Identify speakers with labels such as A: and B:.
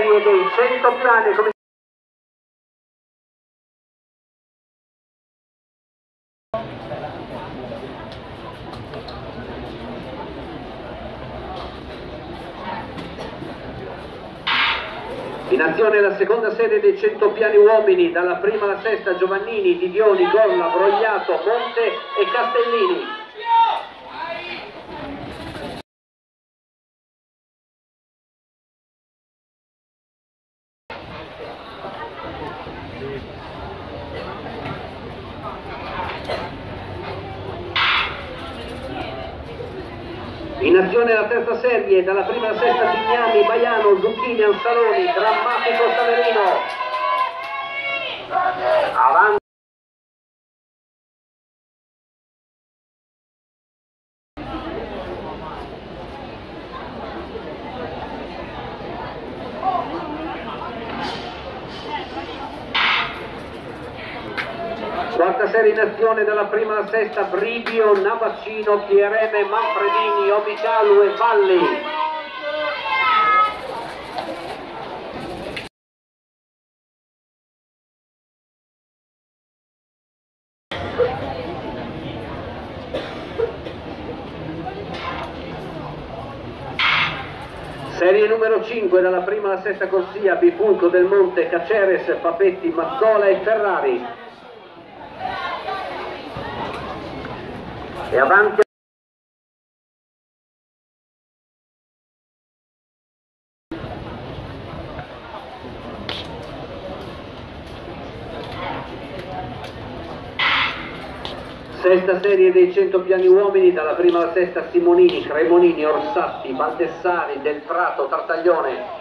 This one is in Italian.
A: serie dei 100 piani. Come... In azione la seconda serie dei 100 piani uomini, dalla prima alla sesta Giovannini, Divioni, Golla, Brogliato, Monte e Castellini. In azione la terza serie, dalla prima alla sesta Tignani, Baiano, Zucchini, Ansaloni, drammatico Saverino. Avanti. Quarta serie in azione dalla prima alla sesta, Bribio, Navaccino, Chiereme, Manfredini, Obicalu e Valli. Serie numero 5 dalla prima alla sesta corsia, Bifulco del Monte, Caceres, Papetti, Mazzola e Ferrari. E avanti. Sesta serie dei 100 piani uomini, dalla prima alla sesta Simonini, Cremonini, Orsatti, Baldessari, Del Prato, Tartaglione.